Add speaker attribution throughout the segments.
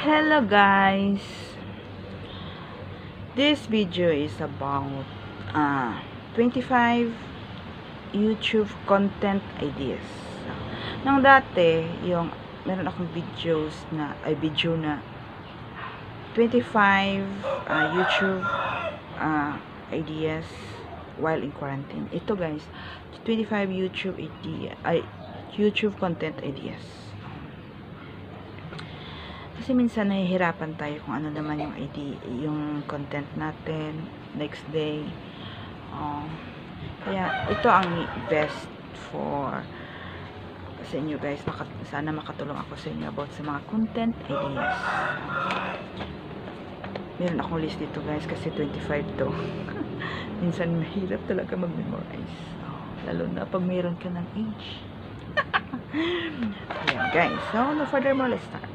Speaker 1: Hello guys! This video is about uh, 25 YouTube content ideas. Nang dati, yung meron akong videos na, ay video na 25 uh, YouTube uh, ideas while in quarantine. Ito guys, 25 YouTube idea, ay, YouTube content ideas. Kasi minsan nahihirapan tayo kung ano naman yung idea, yung content natin next day. Um, kaya ito ang best for sa inyo guys. Maka, sana makatulong ako sa inyo about sa mga content ideas. Meron akong list dito guys kasi 25 to. minsan mahirap talaga mag-memorize. Lalo na pag mayroon ka ng age. Ayan guys. So, no further more, let's start.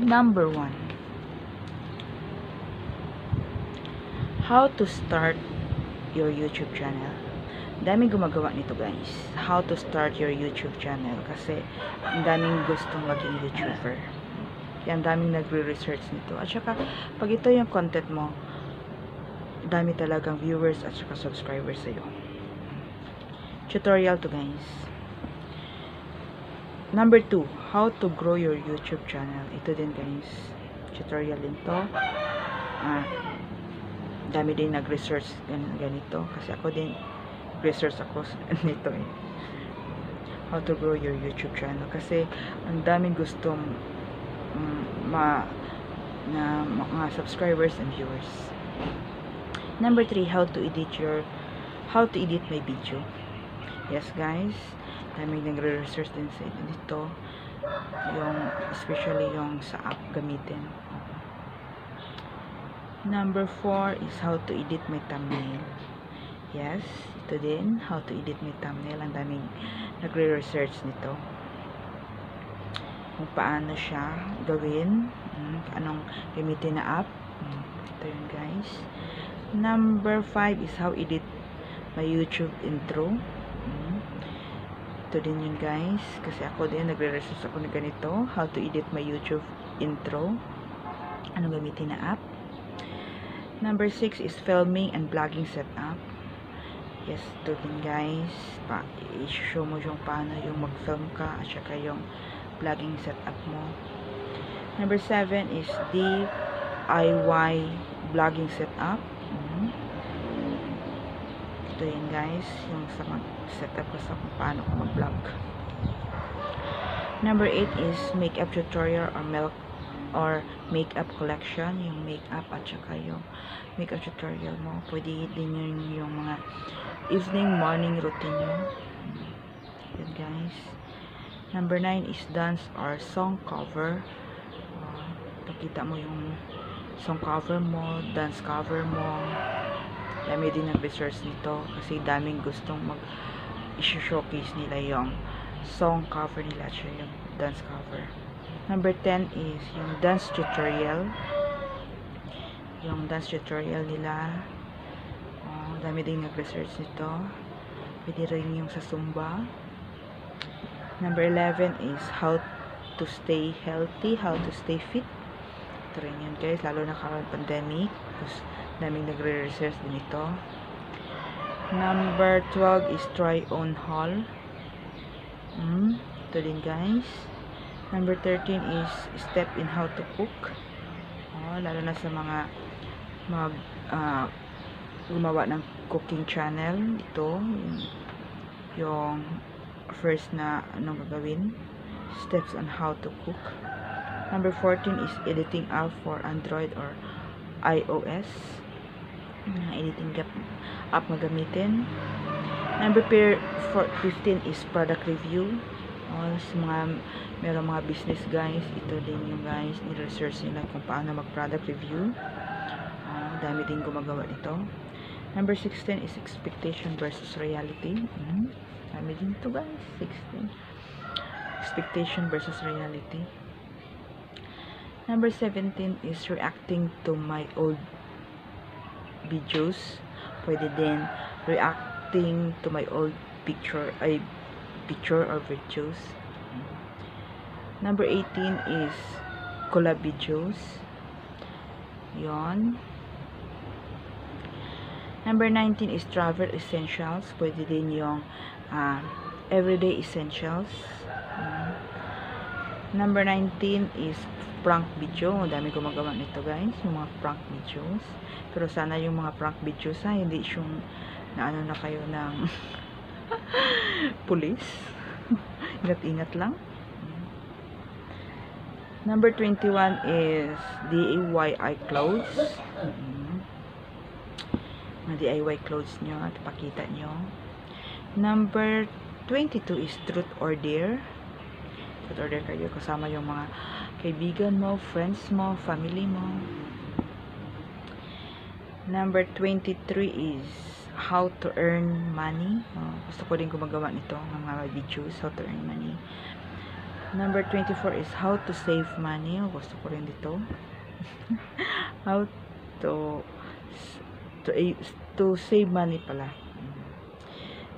Speaker 1: Number one. How to start your YouTube channel. Daming gumagawa nito guys. How to start your YouTube channel. Kasi, ang daming gustong maging YouTuber. Yan, daming nagre-research nito. At saka, pag ito yung content mo, dami talagang viewers at saka subscribers sa'yo. Tutorial to guys. Number 2, how to grow your YouTube channel. Ito din guys. Tutorial din to. Ah, dami din nag-research gan- ganito. Kasi ako din, research ako nito eh. How to grow your YouTube channel. Kasi, ang daming gustong mm, ma na mga subscribers and viewers. Number 3, how to edit your how to edit my video. Yes, guys. Dami nagre-research din sa dito. Yung, especially yung sa app gamitin. Number 4 is how to edit my thumbnail. Yes, ito din. How to edit my thumbnail. Ang daming nagre-research nito. Kung paano siya gawin. mm, Anong gamitin na app. Mm, Ito yun, guys. Number 5 is how edit my YouTube intro. Mm. Ito din yun guys. Kasi ako din, nagre-research ako na ganito. How to edit my YouTube intro. Ano gamitin na app. Number 6 is filming and vlogging setup. Yes, ito din guys. Pa, i-show mo yung paano yung mag-film ka at saka yung vlogging setup mo. Number 7 is DIY vlogging setup. Ito yun guys, yung sa mag-setup ko sa kung paano ko mag-vlog. Number 8 is makeup tutorial or milk or makeup collection, yung makeup at saka yung makeup tutorial mo. Pwede din yun yung mga evening, morning routine nyo. Yun guys. Number 9 is dance or song cover. Uh, mo yung song cover mo, dance cover mo. Dami din nag-research nito kasi daming gustong mag i-showcase nila yung song cover nila at yung dance cover. Number 10 is yung dance tutorial. Yung dance tutorial nila. Oh, dami din nag-research nito. Pwede rin yung sa Zumba. Number 11 is how to stay healthy, how to stay fit. Ito rin yun guys, lalo na karon pandemic. Tapos, daming nagre-research din ito. Number 12 is try on haul. Mm, ito din guys. Number 13 is step in how to cook. Oh, lalo na sa mga mag ah, gumawa ng cooking channel. Ito, yung, yung first na anong gagawin. Steps on how to cook. Number 14 is editing app for Android or iOS. Mga editing gap- app na gamitin. Number pair for 15 is product review. O, sa mga meron mga business guys, ito din yung guys, ni-research nila kung paano mag-product review. Ah, dami din gumagawa nito. Number 16 is expectation versus reality. Mm, dami din to guys, 16. Expectation versus reality. Number 17 is reacting to my old videos. Pwede din reacting to my old picture, ay picture or videos. Number 18 is collab videos. Yon. Number 19 is travel essentials. Pwede din yung ah, everyday essentials. Number 19 is prank video. Dami gumagawa nito guys. Yung mga prank videos. Pero sana yung mga prank videos ha, hindi yung na ano na kayo ng pulis. Ingat-ingat lang. Number 21 is DIY clothes. Mm. Mga DIY clothes nyo at pakita nyo. Number 22 is truth or dare. Truth or dare kayo kasama yung mga kaibigan mo, friends mo, family mo. Number 23 is how to earn money. Oh, gusto ko din gumagawa nito ng mga videos, how to earn money. Number 24 is how to save money. Oh, gusto ko rin dito. how to to to save money pala.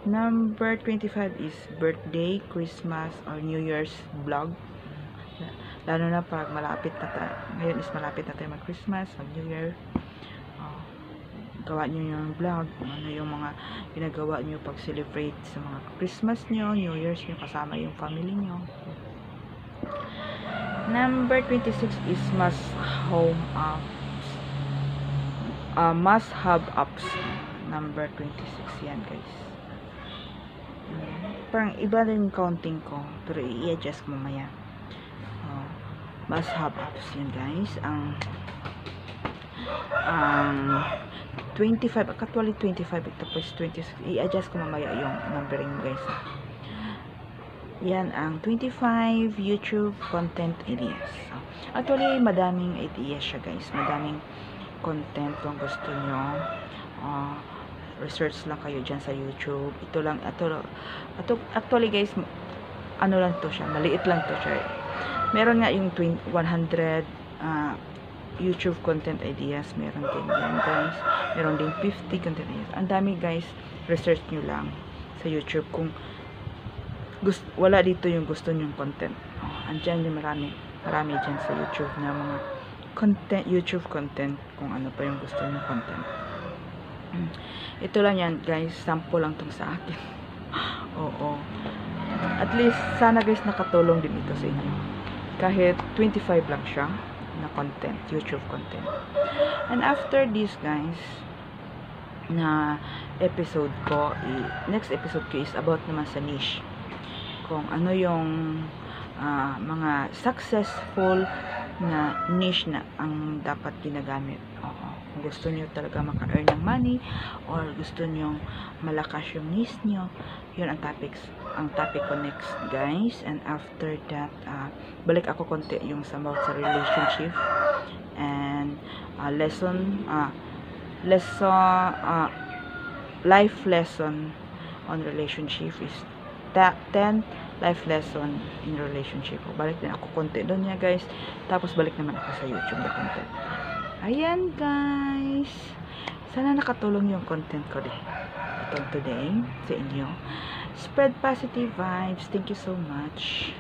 Speaker 1: Number 25 is birthday, Christmas, or New Year's vlog. Lalo na pag malapit na tayo. Ngayon is malapit na tayo mag-Christmas, mag-New Year. Oh, gawa nyo yung vlog. Ano yung mga ginagawa nyo pag celebrate sa mga Christmas nyo, New Year's nyo, kasama yung family nyo. Number 26 is must home apps. Uh, must have apps. Number 26 yan guys. Mm, Parang iba rin counting ko. Pero i-adjust mamaya. Must have apps guys. Ang ang 25, actually 25 tapos 26. I-adjust ko mamaya yung numbering guys. Yan ang 25 YouTube content ideas. Actually, madaming ideas siya guys. Madaming content kung gusto nyo. Uh, research lang kayo dyan sa YouTube. Ito lang, ito, ito actually guys, ano lang to siya, maliit lang to siya. Meron nga yung 20, 100 uh, YouTube content ideas. Meron din yan guys. Meron din 50 content ideas. Ang dami guys, research nyo lang sa YouTube kung gusto, wala dito yung gusto nyong content. Oh, andyan yung marami, marami dyan sa YouTube na mga content, YouTube content, kung ano pa yung gusto nyong content. Mm. Ito lang yan, guys. Sample lang tong sa akin. Oo. At least, sana guys, nakatulong din ito sa inyo. Kahit 25 lang siya na content, YouTube content. And after this, guys, na episode ko, next episode ko is about naman sa niche kung ano yung ah, mga successful na niche na ang dapat ginagamit. Kung gusto niyo talaga maka-earn ng money or gusto niyo malakas yung niche niyo, yun ang topics ang topic ko next guys and after that ah, balik ako konti yung sa about sa relationship and ah, lesson ah, lesson ah, life lesson on relationship is ta- 10 life lesson in relationship. Balik din ako konti doon niya guys. Tapos balik naman ako sa YouTube na content. Ayan guys. Sana nakatulong yung content ko din. Ito today sa inyo. Spread positive vibes. Thank you so much.